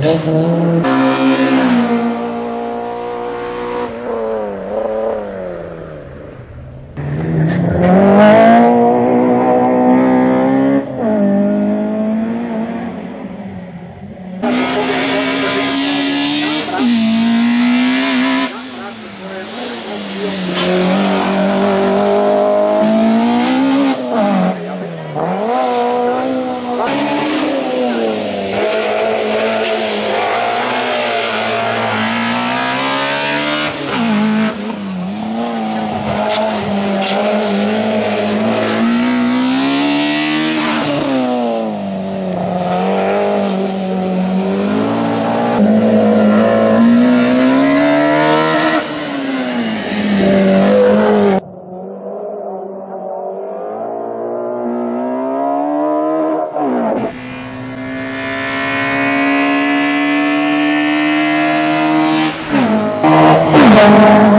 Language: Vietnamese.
Thank you. Amen.